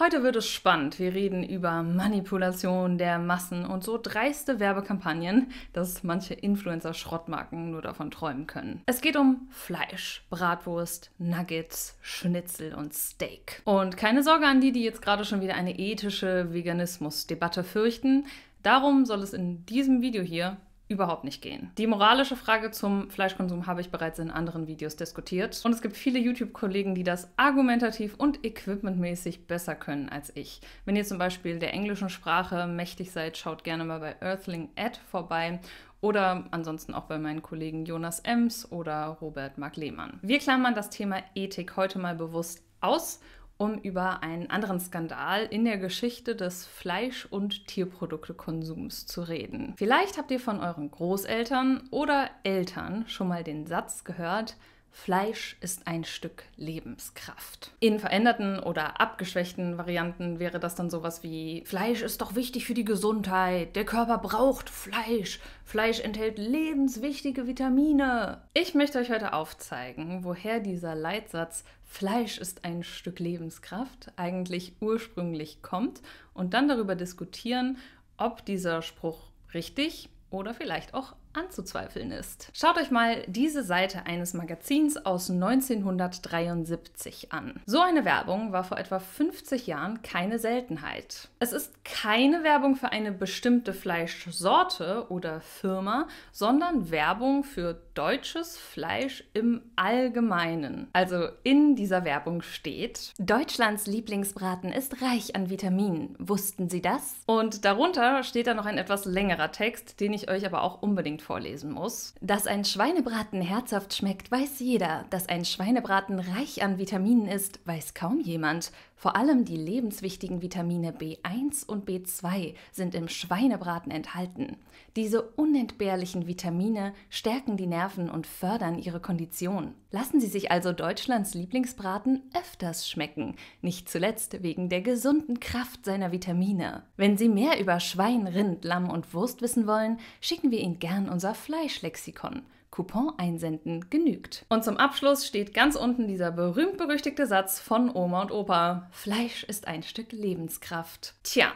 Heute wird es spannend. Wir reden über Manipulation der Massen und so dreiste Werbekampagnen, dass manche Influencer-Schrottmarken nur davon träumen können. Es geht um Fleisch, Bratwurst, Nuggets, Schnitzel und Steak. Und keine Sorge an die, die jetzt gerade schon wieder eine ethische Veganismus-Debatte fürchten. Darum soll es in diesem Video hier überhaupt nicht gehen. Die moralische Frage zum Fleischkonsum habe ich bereits in anderen Videos diskutiert und es gibt viele YouTube-Kollegen, die das argumentativ und equipmentmäßig besser können als ich. Wenn ihr zum Beispiel der englischen Sprache mächtig seid, schaut gerne mal bei Earthling Ad vorbei oder ansonsten auch bei meinen Kollegen Jonas Ems oder Robert Mark Lehmann. Wir klammern das Thema Ethik heute mal bewusst aus um über einen anderen Skandal in der Geschichte des Fleisch- und Tierproduktekonsums zu reden. Vielleicht habt ihr von euren Großeltern oder Eltern schon mal den Satz gehört, Fleisch ist ein Stück Lebenskraft. In veränderten oder abgeschwächten Varianten wäre das dann sowas wie Fleisch ist doch wichtig für die Gesundheit, der Körper braucht Fleisch, Fleisch enthält lebenswichtige Vitamine. Ich möchte euch heute aufzeigen, woher dieser Leitsatz Fleisch ist ein Stück Lebenskraft eigentlich ursprünglich kommt und dann darüber diskutieren, ob dieser Spruch richtig oder vielleicht auch anzuzweifeln ist. Schaut euch mal diese Seite eines Magazins aus 1973 an. So eine Werbung war vor etwa 50 Jahren keine Seltenheit. Es ist keine Werbung für eine bestimmte Fleischsorte oder Firma, sondern Werbung für deutsches Fleisch im Allgemeinen. Also in dieser Werbung steht, Deutschlands Lieblingsbraten ist reich an Vitaminen. Wussten Sie das? Und darunter steht da noch ein etwas längerer Text, den ich euch aber auch unbedingt vorlesen muss. Dass ein Schweinebraten herzhaft schmeckt, weiß jeder. Dass ein Schweinebraten reich an Vitaminen ist, weiß kaum jemand. Vor allem die lebenswichtigen Vitamine B1 und B2 sind im Schweinebraten enthalten. Diese unentbehrlichen Vitamine stärken die Nerven und fördern ihre Kondition. Lassen Sie sich also Deutschlands Lieblingsbraten öfters schmecken, nicht zuletzt wegen der gesunden Kraft seiner Vitamine. Wenn Sie mehr über Schwein, Rind, Lamm und Wurst wissen wollen, schicken wir Ihnen gern unser Fleischlexikon. Coupon einsenden genügt. Und zum Abschluss steht ganz unten dieser berühmt-berüchtigte Satz von Oma und Opa: Fleisch ist ein Stück Lebenskraft. Tja,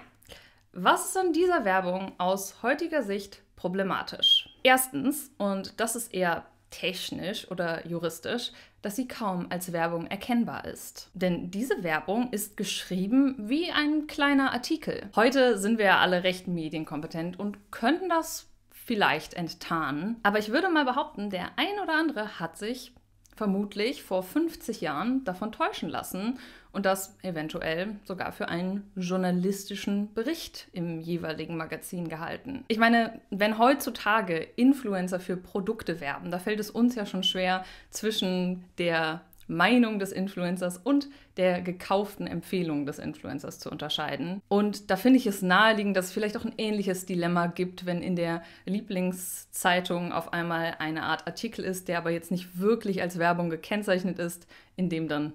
was ist an dieser Werbung aus heutiger Sicht problematisch? Erstens, und das ist eher technisch oder juristisch, dass sie kaum als Werbung erkennbar ist. Denn diese Werbung ist geschrieben wie ein kleiner Artikel. Heute sind wir ja alle recht medienkompetent und könnten das vielleicht enttarnen. Aber ich würde mal behaupten, der ein oder andere hat sich vermutlich vor 50 Jahren davon täuschen lassen und das eventuell sogar für einen journalistischen Bericht im jeweiligen Magazin gehalten. Ich meine, wenn heutzutage Influencer für Produkte werben, da fällt es uns ja schon schwer zwischen der Meinung des Influencers und der gekauften Empfehlung des Influencers zu unterscheiden. Und da finde ich es naheliegend, dass es vielleicht auch ein ähnliches Dilemma gibt, wenn in der Lieblingszeitung auf einmal eine Art Artikel ist, der aber jetzt nicht wirklich als Werbung gekennzeichnet ist, in dem dann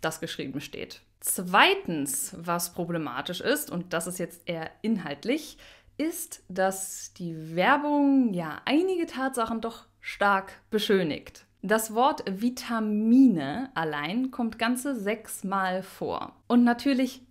das geschrieben steht. Zweitens, was problematisch ist, und das ist jetzt eher inhaltlich, ist, dass die Werbung ja einige Tatsachen doch stark beschönigt. Das Wort Vitamine allein kommt ganze sechsmal vor. Und natürlich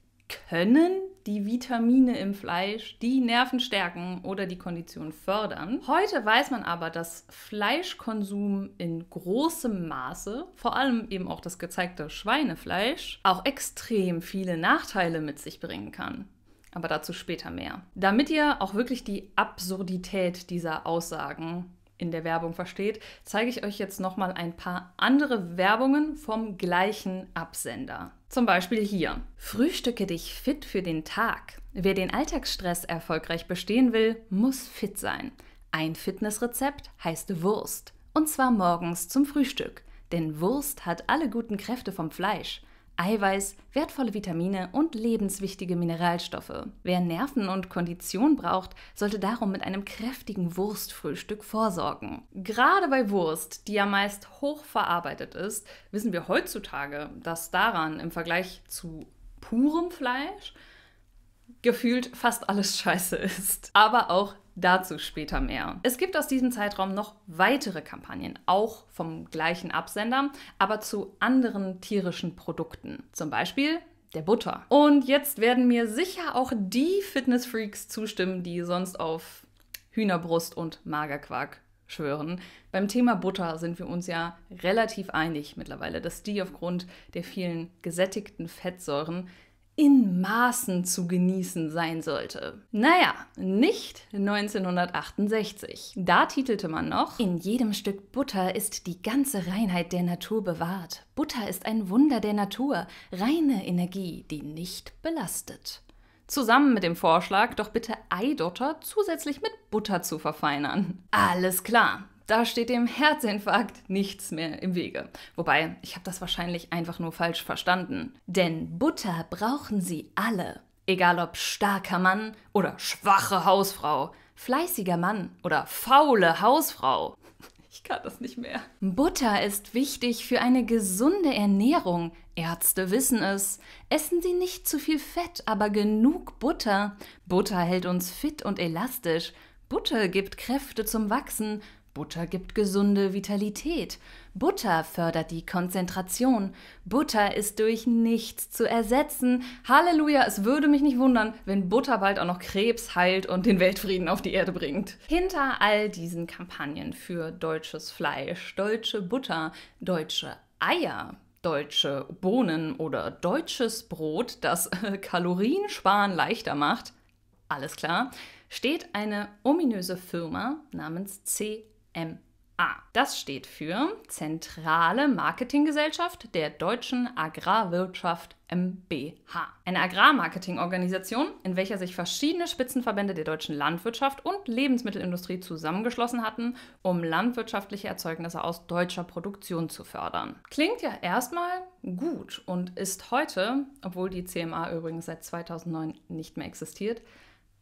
können die Vitamine im Fleisch die Nerven stärken oder die Kondition fördern. Heute weiß man aber, dass Fleischkonsum in großem Maße, vor allem eben auch das gezeigte Schweinefleisch, auch extrem viele Nachteile mit sich bringen kann. Aber dazu später mehr. Damit ihr auch wirklich die Absurdität dieser Aussagen in der Werbung versteht, zeige ich euch jetzt nochmal ein paar andere Werbungen vom gleichen Absender. Zum Beispiel hier. Frühstücke dich fit für den Tag. Wer den Alltagsstress erfolgreich bestehen will, muss fit sein. Ein Fitnessrezept heißt Wurst. Und zwar morgens zum Frühstück. Denn Wurst hat alle guten Kräfte vom Fleisch. Eiweiß, wertvolle Vitamine und lebenswichtige Mineralstoffe. Wer Nerven und Kondition braucht, sollte darum mit einem kräftigen Wurstfrühstück vorsorgen. Gerade bei Wurst, die ja meist hochverarbeitet ist, wissen wir heutzutage, dass daran im Vergleich zu purem Fleisch gefühlt fast alles scheiße ist. Aber auch Dazu später mehr. Es gibt aus diesem Zeitraum noch weitere Kampagnen, auch vom gleichen Absender, aber zu anderen tierischen Produkten. Zum Beispiel der Butter. Und jetzt werden mir sicher auch die Fitnessfreaks zustimmen, die sonst auf Hühnerbrust und Magerquark schwören. Beim Thema Butter sind wir uns ja relativ einig mittlerweile, dass die aufgrund der vielen gesättigten Fettsäuren in Maßen zu genießen sein sollte. Naja, nicht 1968. Da titelte man noch, in jedem Stück Butter ist die ganze Reinheit der Natur bewahrt. Butter ist ein Wunder der Natur, reine Energie, die nicht belastet. Zusammen mit dem Vorschlag, doch bitte Eidotter zusätzlich mit Butter zu verfeinern. Alles klar, da steht dem Herzinfarkt nichts mehr im Wege. Wobei, ich habe das wahrscheinlich einfach nur falsch verstanden. Denn Butter brauchen sie alle. Egal ob starker Mann oder schwache Hausfrau, fleißiger Mann oder faule Hausfrau. Ich kann das nicht mehr. Butter ist wichtig für eine gesunde Ernährung. Ärzte wissen es. Essen Sie nicht zu viel Fett, aber genug Butter. Butter hält uns fit und elastisch. Butter gibt Kräfte zum Wachsen Butter gibt gesunde Vitalität. Butter fördert die Konzentration. Butter ist durch nichts zu ersetzen. Halleluja, es würde mich nicht wundern, wenn Butter bald auch noch Krebs heilt und den Weltfrieden auf die Erde bringt. Hinter all diesen Kampagnen für deutsches Fleisch, deutsche Butter, deutsche Eier, deutsche Bohnen oder deutsches Brot, das Kaloriensparen leichter macht, alles klar, steht eine ominöse Firma namens C CMA. Das steht für Zentrale Marketinggesellschaft der Deutschen Agrarwirtschaft MBH. Eine Agrarmarketingorganisation, in welcher sich verschiedene Spitzenverbände der deutschen Landwirtschaft und Lebensmittelindustrie zusammengeschlossen hatten, um landwirtschaftliche Erzeugnisse aus deutscher Produktion zu fördern. Klingt ja erstmal gut und ist heute, obwohl die CMA übrigens seit 2009 nicht mehr existiert,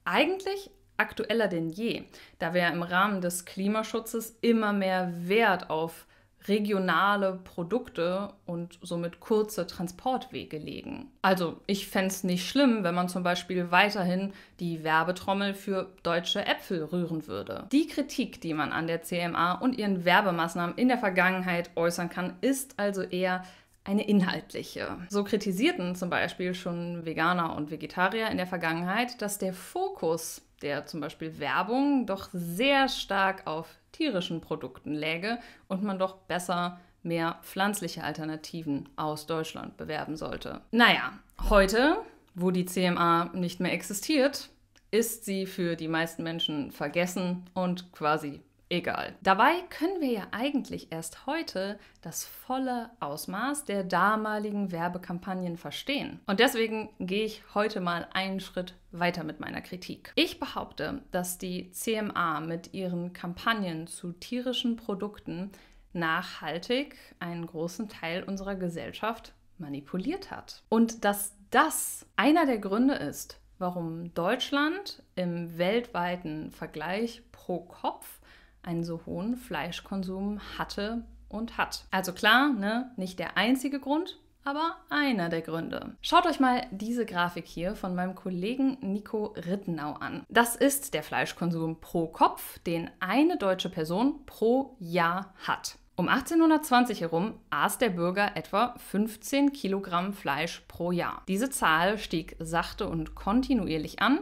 eigentlich aktueller denn je, da wir im Rahmen des Klimaschutzes immer mehr Wert auf regionale Produkte und somit kurze Transportwege legen. Also ich fände es nicht schlimm, wenn man zum Beispiel weiterhin die Werbetrommel für deutsche Äpfel rühren würde. Die Kritik, die man an der CMA und ihren Werbemaßnahmen in der Vergangenheit äußern kann, ist also eher eine inhaltliche. So kritisierten zum Beispiel schon Veganer und Vegetarier in der Vergangenheit, dass der Fokus der zum Beispiel Werbung doch sehr stark auf tierischen Produkten läge und man doch besser mehr pflanzliche Alternativen aus Deutschland bewerben sollte. Naja, heute, wo die CMA nicht mehr existiert, ist sie für die meisten Menschen vergessen und quasi egal. Dabei können wir ja eigentlich erst heute das volle Ausmaß der damaligen Werbekampagnen verstehen. Und deswegen gehe ich heute mal einen Schritt weiter mit meiner Kritik. Ich behaupte, dass die CMA mit ihren Kampagnen zu tierischen Produkten nachhaltig einen großen Teil unserer Gesellschaft manipuliert hat. Und dass das einer der Gründe ist, warum Deutschland im weltweiten Vergleich pro Kopf einen so hohen Fleischkonsum hatte und hat. Also klar, ne, nicht der einzige Grund, aber einer der Gründe. Schaut euch mal diese Grafik hier von meinem Kollegen Nico Rittenau an. Das ist der Fleischkonsum pro Kopf, den eine deutsche Person pro Jahr hat. Um 1820 herum aß der Bürger etwa 15 Kilogramm Fleisch pro Jahr. Diese Zahl stieg sachte und kontinuierlich an,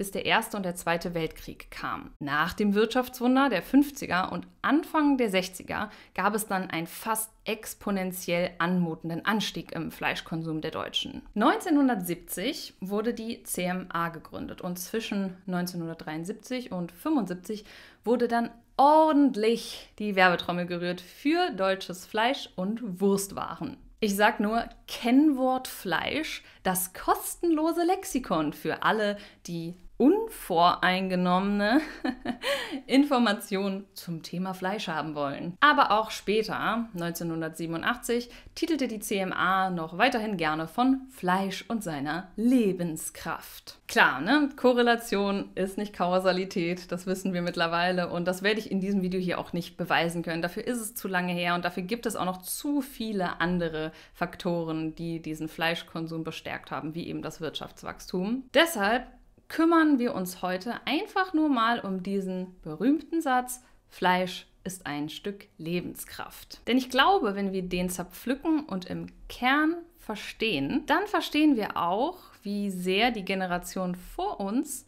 bis der Erste und der Zweite Weltkrieg kam. Nach dem Wirtschaftswunder der 50er und Anfang der 60er gab es dann einen fast exponentiell anmutenden Anstieg im Fleischkonsum der Deutschen. 1970 wurde die CMA gegründet und zwischen 1973 und 1975 wurde dann ordentlich die Werbetrommel gerührt für deutsches Fleisch und Wurstwaren. Ich sag nur Kennwort Fleisch, das kostenlose Lexikon für alle, die unvoreingenommene Informationen zum Thema Fleisch haben wollen. Aber auch später, 1987, titelte die CMA noch weiterhin gerne von Fleisch und seiner Lebenskraft. Klar, ne? Korrelation ist nicht Kausalität, das wissen wir mittlerweile und das werde ich in diesem Video hier auch nicht beweisen können. Dafür ist es zu lange her und dafür gibt es auch noch zu viele andere Faktoren, die diesen Fleischkonsum bestärkt haben, wie eben das Wirtschaftswachstum. Deshalb kümmern wir uns heute einfach nur mal um diesen berühmten Satz, Fleisch ist ein Stück Lebenskraft. Denn ich glaube, wenn wir den zerpflücken und im Kern verstehen, dann verstehen wir auch, wie sehr die Generation vor uns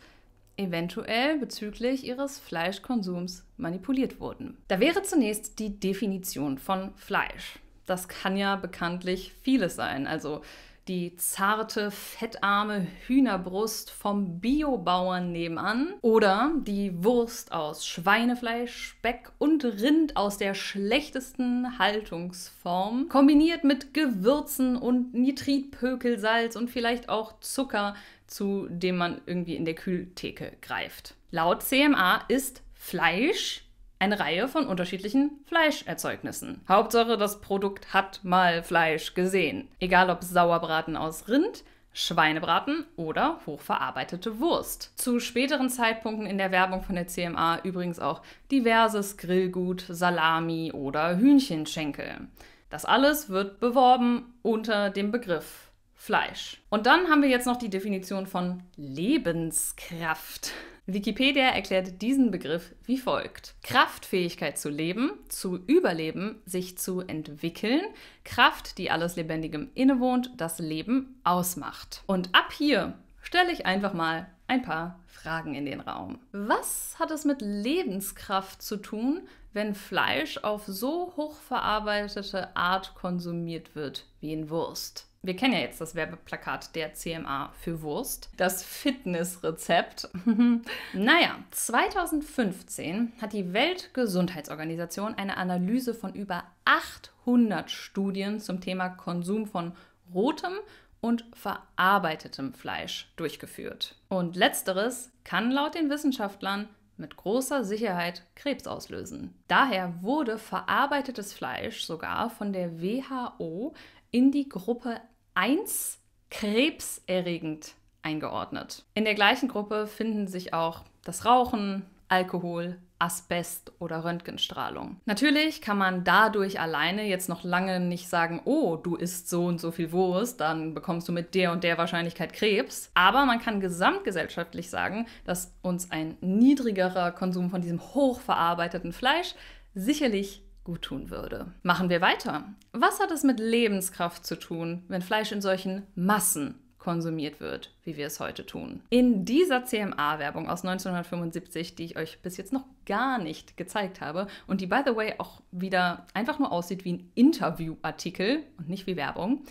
eventuell bezüglich ihres Fleischkonsums manipuliert wurden. Da wäre zunächst die Definition von Fleisch. Das kann ja bekanntlich vieles sein. Also die zarte, fettarme Hühnerbrust vom Biobauern nebenan oder die Wurst aus Schweinefleisch, Speck und Rind aus der schlechtesten Haltungsform, kombiniert mit Gewürzen und Nitritpökelsalz und vielleicht auch Zucker, zu dem man irgendwie in der Kühltheke greift. Laut CMA ist Fleisch eine Reihe von unterschiedlichen Fleischerzeugnissen. Hauptsache, das Produkt hat mal Fleisch gesehen. Egal ob Sauerbraten aus Rind, Schweinebraten oder hochverarbeitete Wurst. Zu späteren Zeitpunkten in der Werbung von der CMA übrigens auch diverses Grillgut, Salami oder Hühnchenschenkel. Das alles wird beworben unter dem Begriff Fleisch. Und dann haben wir jetzt noch die Definition von Lebenskraft. Wikipedia erklärt diesen Begriff wie folgt. Kraftfähigkeit zu leben, zu überleben, sich zu entwickeln, Kraft, die alles Lebendigem innewohnt, das Leben ausmacht. Und ab hier stelle ich einfach mal ein paar Fragen in den Raum. Was hat es mit Lebenskraft zu tun, wenn Fleisch auf so hochverarbeitete Art konsumiert wird wie in Wurst? Wir kennen ja jetzt das Werbeplakat der CMA für Wurst, das Fitnessrezept. naja, 2015 hat die Weltgesundheitsorganisation eine Analyse von über 800 Studien zum Thema Konsum von rotem und verarbeitetem Fleisch durchgeführt. Und letzteres kann laut den Wissenschaftlern mit großer Sicherheit Krebs auslösen. Daher wurde verarbeitetes Fleisch sogar von der WHO in die Gruppe 1 krebserregend eingeordnet. In der gleichen Gruppe finden sich auch das Rauchen, Alkohol, Asbest oder Röntgenstrahlung. Natürlich kann man dadurch alleine jetzt noch lange nicht sagen, oh, du isst so und so viel Wurst, dann bekommst du mit der und der Wahrscheinlichkeit Krebs. Aber man kann gesamtgesellschaftlich sagen, dass uns ein niedrigerer Konsum von diesem hochverarbeiteten Fleisch sicherlich gut tun würde. Machen wir weiter. Was hat es mit Lebenskraft zu tun, wenn Fleisch in solchen Massen konsumiert wird, wie wir es heute tun. In dieser CMA-Werbung aus 1975, die ich euch bis jetzt noch gar nicht gezeigt habe und die, by the way, auch wieder einfach nur aussieht wie ein Interviewartikel und nicht wie Werbung,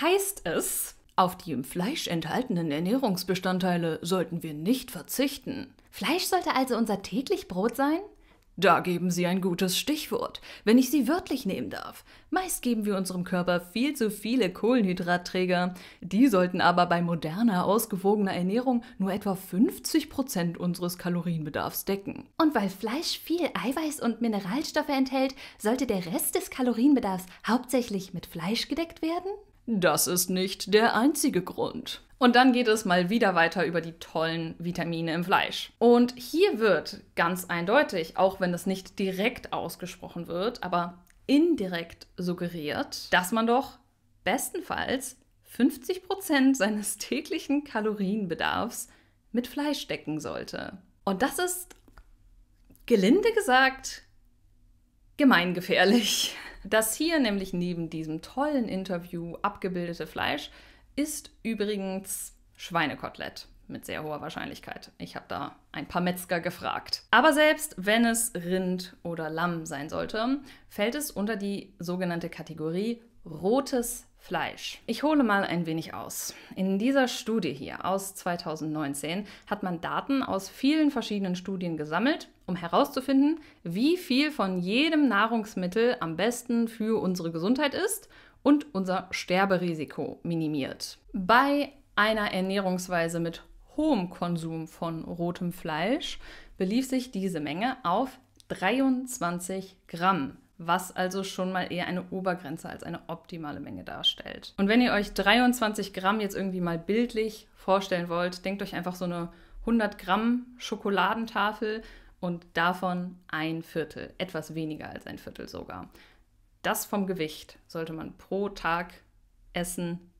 heißt es, auf die im Fleisch enthaltenen Ernährungsbestandteile sollten wir nicht verzichten. Fleisch sollte also unser täglich Brot sein? Da geben Sie ein gutes Stichwort, wenn ich Sie wörtlich nehmen darf. Meist geben wir unserem Körper viel zu viele Kohlenhydratträger. Die sollten aber bei moderner, ausgewogener Ernährung nur etwa 50 Prozent unseres Kalorienbedarfs decken. Und weil Fleisch viel Eiweiß und Mineralstoffe enthält, sollte der Rest des Kalorienbedarfs hauptsächlich mit Fleisch gedeckt werden? Das ist nicht der einzige Grund. Und dann geht es mal wieder weiter über die tollen Vitamine im Fleisch. Und hier wird ganz eindeutig, auch wenn es nicht direkt ausgesprochen wird, aber indirekt suggeriert, dass man doch bestenfalls 50 Prozent seines täglichen Kalorienbedarfs mit Fleisch decken sollte. Und das ist, gelinde gesagt, gemeingefährlich. Das hier nämlich neben diesem tollen Interview abgebildete Fleisch ist übrigens Schweinekotelett mit sehr hoher Wahrscheinlichkeit. Ich habe da ein paar Metzger gefragt. Aber selbst wenn es Rind oder Lamm sein sollte, fällt es unter die sogenannte Kategorie rotes Fleisch. Ich hole mal ein wenig aus. In dieser Studie hier aus 2019 hat man Daten aus vielen verschiedenen Studien gesammelt, um herauszufinden, wie viel von jedem Nahrungsmittel am besten für unsere Gesundheit ist und unser Sterberisiko minimiert. Bei einer Ernährungsweise mit hohem Konsum von rotem Fleisch belief sich diese Menge auf 23 Gramm, was also schon mal eher eine Obergrenze als eine optimale Menge darstellt. Und wenn ihr euch 23 Gramm jetzt irgendwie mal bildlich vorstellen wollt, denkt euch einfach so eine 100 Gramm Schokoladentafel und davon ein Viertel, etwas weniger als ein Viertel sogar. Das vom Gewicht sollte man pro Tag essen,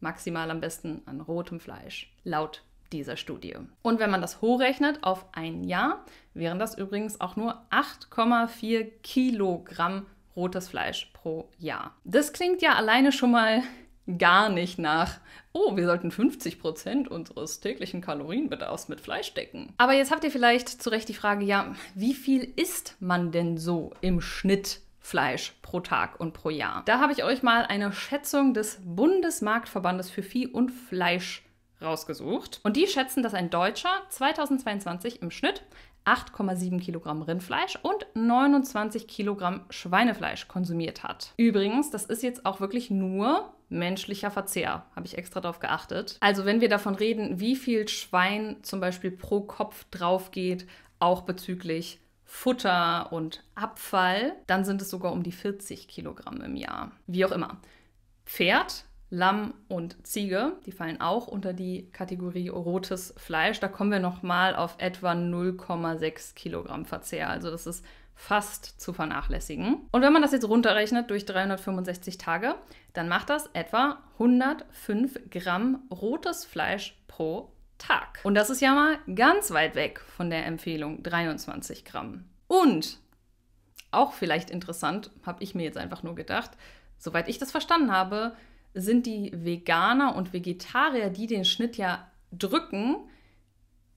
maximal am besten an rotem Fleisch, laut dieser Studie. Und wenn man das hochrechnet auf ein Jahr, wären das übrigens auch nur 8,4 Kilogramm rotes Fleisch pro Jahr. Das klingt ja alleine schon mal gar nicht nach, oh, wir sollten 50 Prozent unseres täglichen Kalorienbedarfs mit Fleisch decken. Aber jetzt habt ihr vielleicht zu Recht die Frage, ja, wie viel isst man denn so im Schnitt Fleisch pro Tag und pro Jahr? Da habe ich euch mal eine Schätzung des Bundesmarktverbandes für Vieh und Fleisch rausgesucht. Und die schätzen, dass ein Deutscher 2022 im Schnitt 8,7 Kilogramm Rindfleisch und 29 Kilogramm Schweinefleisch konsumiert hat. Übrigens, das ist jetzt auch wirklich nur menschlicher Verzehr, habe ich extra darauf geachtet. Also wenn wir davon reden, wie viel Schwein zum Beispiel pro Kopf drauf geht, auch bezüglich Futter und Abfall, dann sind es sogar um die 40 Kilogramm im Jahr. Wie auch immer. Pferd Lamm und Ziege, die fallen auch unter die Kategorie rotes Fleisch. Da kommen wir nochmal auf etwa 0,6 Kilogramm Verzehr. Also das ist fast zu vernachlässigen. Und wenn man das jetzt runterrechnet durch 365 Tage, dann macht das etwa 105 Gramm rotes Fleisch pro Tag. Und das ist ja mal ganz weit weg von der Empfehlung 23 Gramm. Und auch vielleicht interessant, habe ich mir jetzt einfach nur gedacht, soweit ich das verstanden habe, sind die Veganer und Vegetarier, die den Schnitt ja drücken,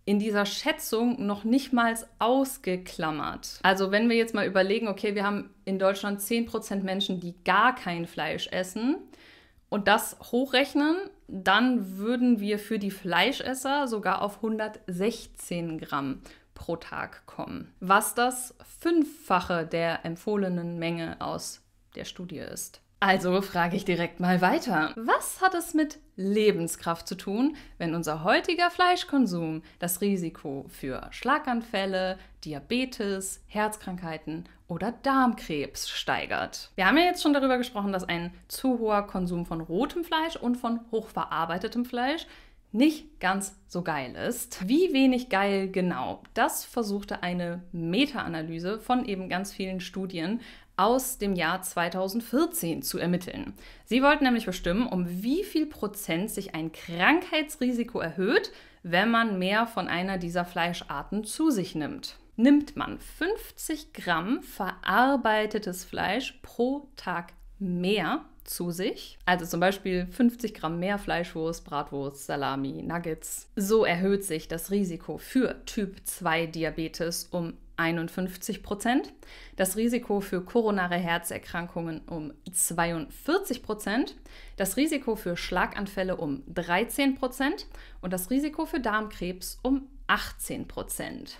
in dieser Schätzung noch nicht mal ausgeklammert. Also wenn wir jetzt mal überlegen, okay, wir haben in Deutschland 10% Menschen, die gar kein Fleisch essen und das hochrechnen, dann würden wir für die Fleischesser sogar auf 116 Gramm pro Tag kommen, was das Fünffache der empfohlenen Menge aus der Studie ist. Also frage ich direkt mal weiter. Was hat es mit Lebenskraft zu tun, wenn unser heutiger Fleischkonsum das Risiko für Schlaganfälle, Diabetes, Herzkrankheiten oder Darmkrebs steigert? Wir haben ja jetzt schon darüber gesprochen, dass ein zu hoher Konsum von rotem Fleisch und von hochverarbeitetem Fleisch nicht ganz so geil ist. Wie wenig geil genau, das versuchte eine Meta-Analyse von eben ganz vielen Studien aus dem Jahr 2014 zu ermitteln. Sie wollten nämlich bestimmen, um wie viel Prozent sich ein Krankheitsrisiko erhöht, wenn man mehr von einer dieser Fleischarten zu sich nimmt. Nimmt man 50 Gramm verarbeitetes Fleisch pro Tag mehr zu sich, also zum Beispiel 50 Gramm mehr Fleischwurst, Bratwurst, Salami, Nuggets, so erhöht sich das Risiko für Typ 2 Diabetes um 51 Prozent, das Risiko für koronare Herzerkrankungen um 42 Prozent, das Risiko für Schlaganfälle um 13 Prozent und das Risiko für Darmkrebs um 18 Prozent.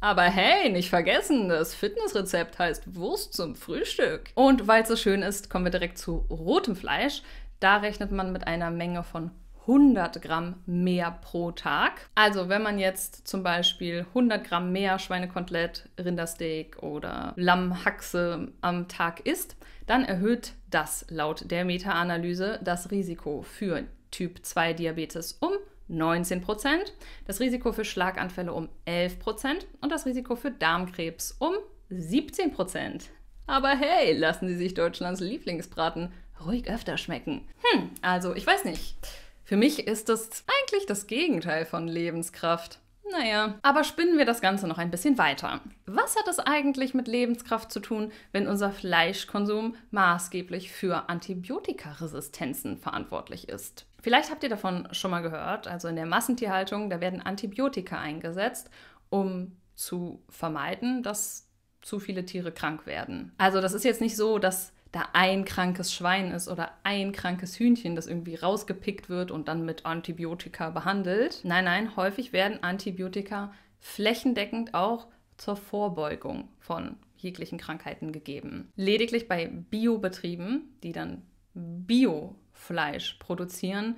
Aber hey, nicht vergessen, das Fitnessrezept heißt Wurst zum Frühstück. Und weil es so schön ist, kommen wir direkt zu rotem Fleisch. Da rechnet man mit einer Menge von 100 Gramm mehr pro Tag. Also wenn man jetzt zum Beispiel 100 Gramm mehr Schweinekotelett, Rindersteak oder Lammhaxe am Tag isst, dann erhöht das laut der Meta-Analyse das Risiko für Typ 2 Diabetes um 19 Prozent, das Risiko für Schlaganfälle um 11 Prozent und das Risiko für Darmkrebs um 17 Prozent. Aber hey, lassen Sie sich Deutschlands Lieblingsbraten ruhig öfter schmecken. Hm, also ich weiß nicht. Für mich ist das eigentlich das Gegenteil von Lebenskraft. Naja, aber spinnen wir das Ganze noch ein bisschen weiter. Was hat es eigentlich mit Lebenskraft zu tun, wenn unser Fleischkonsum maßgeblich für Antibiotikaresistenzen verantwortlich ist? Vielleicht habt ihr davon schon mal gehört. Also in der Massentierhaltung, da werden Antibiotika eingesetzt, um zu vermeiden, dass zu viele Tiere krank werden. Also das ist jetzt nicht so, dass da ein krankes Schwein ist oder ein krankes Hühnchen, das irgendwie rausgepickt wird und dann mit Antibiotika behandelt. Nein, nein, häufig werden Antibiotika flächendeckend auch zur Vorbeugung von jeglichen Krankheiten gegeben. Lediglich bei Biobetrieben, die dann Biofleisch produzieren,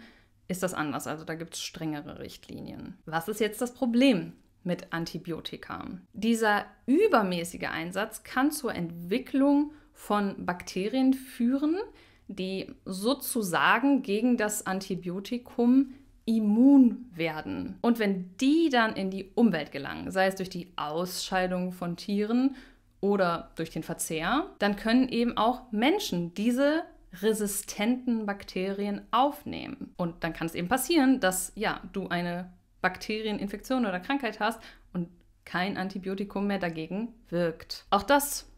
ist das anders. Also da gibt es strengere Richtlinien. Was ist jetzt das Problem mit Antibiotika? Dieser übermäßige Einsatz kann zur Entwicklung von Bakterien führen, die sozusagen gegen das Antibiotikum immun werden. Und wenn die dann in die Umwelt gelangen, sei es durch die Ausscheidung von Tieren oder durch den Verzehr, dann können eben auch Menschen diese resistenten Bakterien aufnehmen. Und dann kann es eben passieren, dass ja, du eine Bakterieninfektion oder Krankheit hast und kein Antibiotikum mehr dagegen wirkt. Auch das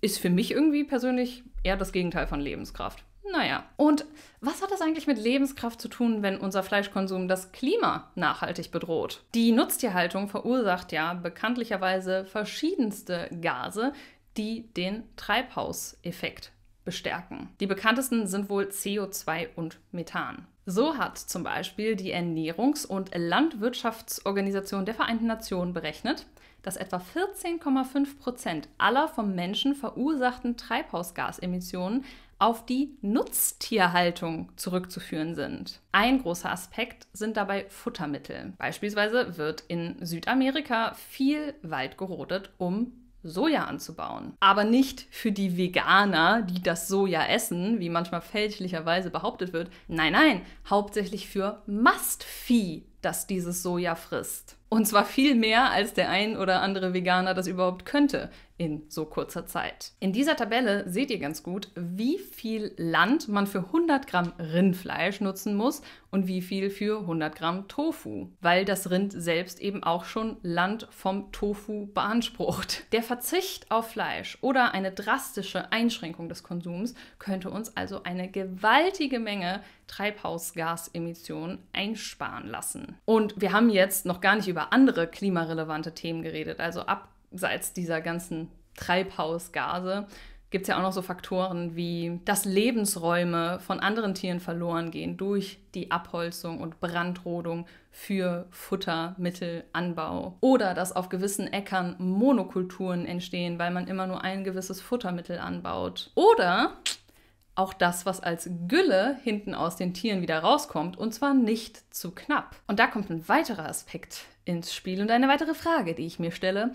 ist für mich irgendwie persönlich eher das Gegenteil von Lebenskraft. Naja, und was hat das eigentlich mit Lebenskraft zu tun, wenn unser Fleischkonsum das Klima nachhaltig bedroht? Die Nutztierhaltung verursacht ja bekanntlicherweise verschiedenste Gase, die den Treibhauseffekt bestärken. Die bekanntesten sind wohl CO2 und Methan. So hat zum Beispiel die Ernährungs- und Landwirtschaftsorganisation der Vereinten Nationen berechnet, dass etwa 14,5 Prozent aller vom Menschen verursachten Treibhausgasemissionen auf die Nutztierhaltung zurückzuführen sind. Ein großer Aspekt sind dabei Futtermittel. Beispielsweise wird in Südamerika viel Wald gerodet, um Soja anzubauen. Aber nicht für die Veganer, die das Soja essen, wie manchmal fälschlicherweise behauptet wird. Nein, nein, hauptsächlich für Mastvieh, das dieses Soja frisst. Und zwar viel mehr, als der ein oder andere Veganer das überhaupt könnte in so kurzer Zeit. In dieser Tabelle seht ihr ganz gut, wie viel Land man für 100 Gramm Rindfleisch nutzen muss und wie viel für 100 Gramm Tofu, weil das Rind selbst eben auch schon Land vom Tofu beansprucht. Der Verzicht auf Fleisch oder eine drastische Einschränkung des Konsums könnte uns also eine gewaltige Menge Treibhausgasemissionen einsparen lassen. Und wir haben jetzt noch gar nicht über andere klimarelevante Themen geredet, also abseits dieser ganzen Treibhausgase gibt es ja auch noch so Faktoren wie, dass Lebensräume von anderen Tieren verloren gehen durch die Abholzung und Brandrodung für Futtermittelanbau. Oder dass auf gewissen Äckern Monokulturen entstehen, weil man immer nur ein gewisses Futtermittel anbaut. Oder auch das, was als Gülle hinten aus den Tieren wieder rauskommt, und zwar nicht zu knapp. Und da kommt ein weiterer Aspekt ins Spiel und eine weitere Frage, die ich mir stelle.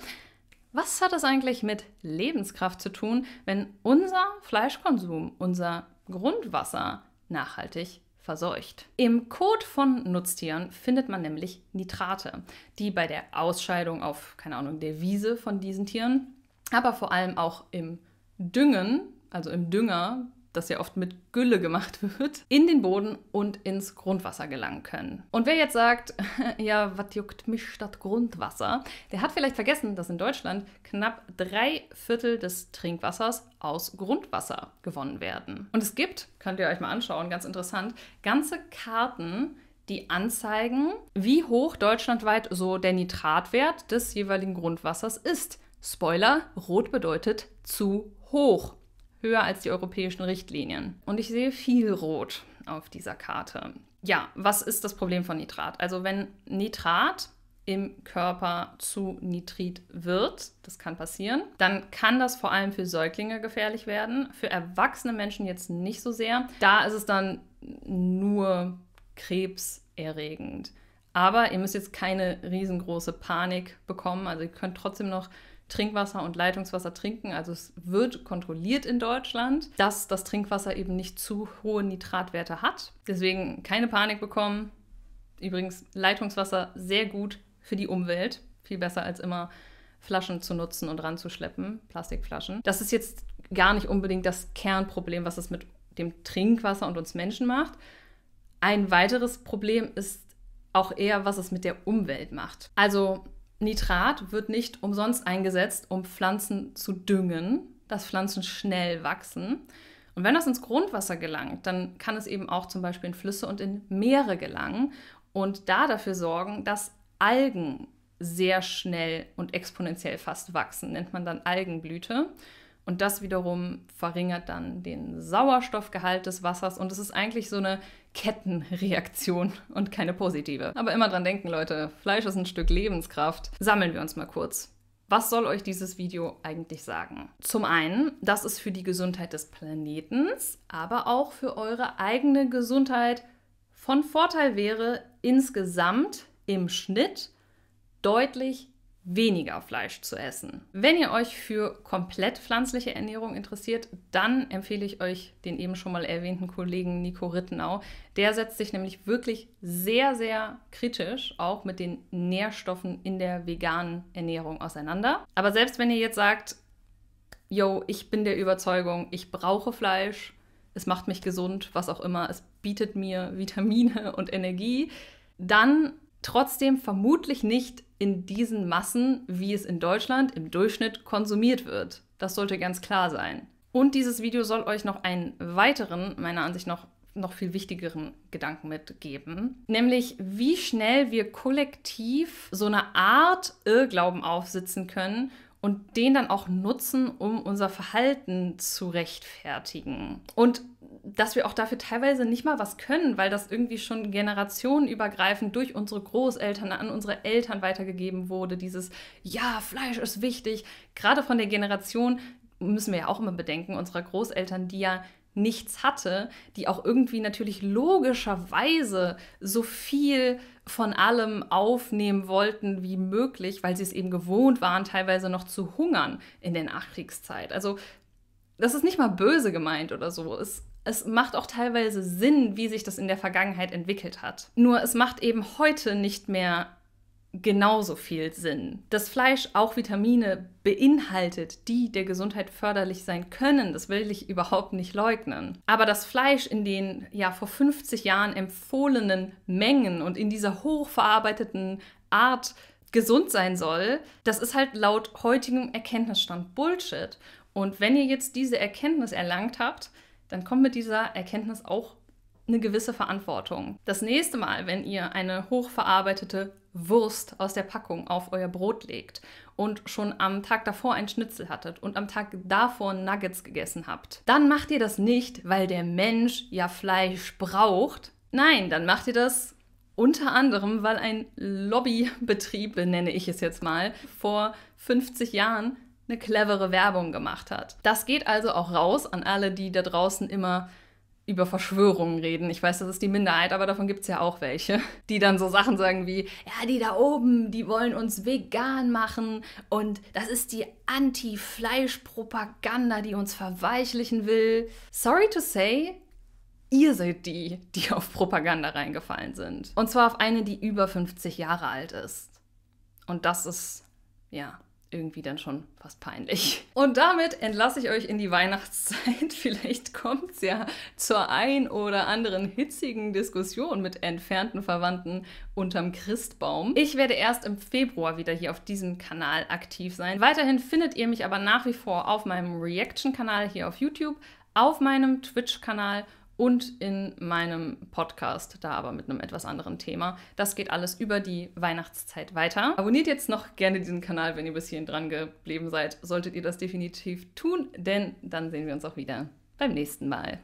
Was hat das eigentlich mit Lebenskraft zu tun, wenn unser Fleischkonsum, unser Grundwasser nachhaltig verseucht. Im Kot von Nutztieren findet man nämlich Nitrate, die bei der Ausscheidung auf, keine Ahnung, der Wiese von diesen Tieren, aber vor allem auch im Düngen, also im Dünger das ja oft mit Gülle gemacht wird, in den Boden und ins Grundwasser gelangen können. Und wer jetzt sagt, ja, was juckt mich statt Grundwasser, der hat vielleicht vergessen, dass in Deutschland knapp drei Viertel des Trinkwassers aus Grundwasser gewonnen werden. Und es gibt, könnt ihr euch mal anschauen, ganz interessant, ganze Karten, die anzeigen, wie hoch deutschlandweit so der Nitratwert des jeweiligen Grundwassers ist. Spoiler, rot bedeutet zu hoch höher als die europäischen Richtlinien. Und ich sehe viel Rot auf dieser Karte. Ja, was ist das Problem von Nitrat? Also wenn Nitrat im Körper zu Nitrit wird, das kann passieren, dann kann das vor allem für Säuglinge gefährlich werden, für erwachsene Menschen jetzt nicht so sehr. Da ist es dann nur krebserregend. Aber ihr müsst jetzt keine riesengroße Panik bekommen. Also ihr könnt trotzdem noch Trinkwasser und Leitungswasser trinken. Also es wird kontrolliert in Deutschland, dass das Trinkwasser eben nicht zu hohe Nitratwerte hat. Deswegen keine Panik bekommen. Übrigens Leitungswasser sehr gut für die Umwelt. Viel besser als immer Flaschen zu nutzen und ranzuschleppen, Plastikflaschen. Das ist jetzt gar nicht unbedingt das Kernproblem, was es mit dem Trinkwasser und uns Menschen macht. Ein weiteres Problem ist auch eher, was es mit der Umwelt macht. Also Nitrat wird nicht umsonst eingesetzt, um Pflanzen zu düngen, dass Pflanzen schnell wachsen. Und wenn das ins Grundwasser gelangt, dann kann es eben auch zum Beispiel in Flüsse und in Meere gelangen und da dafür sorgen, dass Algen sehr schnell und exponentiell fast wachsen, nennt man dann Algenblüte. Und das wiederum verringert dann den Sauerstoffgehalt des Wassers und es ist eigentlich so eine Kettenreaktion und keine positive. Aber immer dran denken, Leute, Fleisch ist ein Stück Lebenskraft. Sammeln wir uns mal kurz. Was soll euch dieses Video eigentlich sagen? Zum einen, dass es für die Gesundheit des Planeten, aber auch für eure eigene Gesundheit von Vorteil wäre, insgesamt im Schnitt deutlich weniger Fleisch zu essen. Wenn ihr euch für komplett pflanzliche Ernährung interessiert, dann empfehle ich euch den eben schon mal erwähnten Kollegen Nico Rittenau. Der setzt sich nämlich wirklich sehr, sehr kritisch auch mit den Nährstoffen in der veganen Ernährung auseinander. Aber selbst wenn ihr jetzt sagt, yo, ich bin der Überzeugung, ich brauche Fleisch, es macht mich gesund, was auch immer, es bietet mir Vitamine und Energie, dann trotzdem vermutlich nicht in diesen Massen, wie es in Deutschland im Durchschnitt konsumiert wird. Das sollte ganz klar sein. Und dieses Video soll euch noch einen weiteren, meiner Ansicht nach noch viel wichtigeren Gedanken mitgeben, nämlich wie schnell wir kollektiv so eine Art Irrglauben aufsitzen können und den dann auch nutzen, um unser Verhalten zu rechtfertigen. Und dass wir auch dafür teilweise nicht mal was können, weil das irgendwie schon generationenübergreifend durch unsere Großeltern an unsere Eltern weitergegeben wurde. Dieses, ja, Fleisch ist wichtig. Gerade von der Generation müssen wir ja auch immer bedenken, unserer Großeltern, die ja nichts hatte, die auch irgendwie natürlich logischerweise so viel von allem aufnehmen wollten wie möglich, weil sie es eben gewohnt waren, teilweise noch zu hungern in der Nachkriegszeit. Also das ist nicht mal böse gemeint oder so. Es, es macht auch teilweise Sinn, wie sich das in der Vergangenheit entwickelt hat. Nur es macht eben heute nicht mehr genauso viel Sinn. Das Fleisch auch Vitamine beinhaltet, die der Gesundheit förderlich sein können, das will ich überhaupt nicht leugnen. Aber das Fleisch in den ja vor 50 Jahren empfohlenen Mengen und in dieser hochverarbeiteten Art gesund sein soll, das ist halt laut heutigem Erkenntnisstand Bullshit. Und wenn ihr jetzt diese Erkenntnis erlangt habt, dann kommt mit dieser Erkenntnis auch eine gewisse Verantwortung. Das nächste Mal, wenn ihr eine hochverarbeitete Wurst aus der Packung auf euer Brot legt und schon am Tag davor ein Schnitzel hattet und am Tag davor Nuggets gegessen habt, dann macht ihr das nicht, weil der Mensch ja Fleisch braucht. Nein, dann macht ihr das unter anderem, weil ein Lobbybetrieb, nenne ich es jetzt mal, vor 50 Jahren eine clevere Werbung gemacht hat. Das geht also auch raus an alle, die da draußen immer über Verschwörungen reden. Ich weiß, das ist die Minderheit, aber davon gibt es ja auch welche, die dann so Sachen sagen wie, ja, die da oben, die wollen uns vegan machen und das ist die Anti-Fleisch-Propaganda, die uns verweichlichen will. Sorry to say, ihr seid die, die auf Propaganda reingefallen sind. Und zwar auf eine, die über 50 Jahre alt ist. Und das ist, ja, irgendwie dann schon fast peinlich. Und damit entlasse ich euch in die Weihnachtszeit. Vielleicht kommt es ja zur ein oder anderen hitzigen Diskussion mit entfernten Verwandten unterm Christbaum. Ich werde erst im Februar wieder hier auf diesem Kanal aktiv sein. Weiterhin findet ihr mich aber nach wie vor auf meinem Reaction-Kanal hier auf YouTube, auf meinem Twitch-Kanal und in meinem Podcast, da aber mit einem etwas anderen Thema. Das geht alles über die Weihnachtszeit weiter. Abonniert jetzt noch gerne diesen Kanal, wenn ihr bis hierhin dran geblieben seid. Solltet ihr das definitiv tun, denn dann sehen wir uns auch wieder beim nächsten Mal.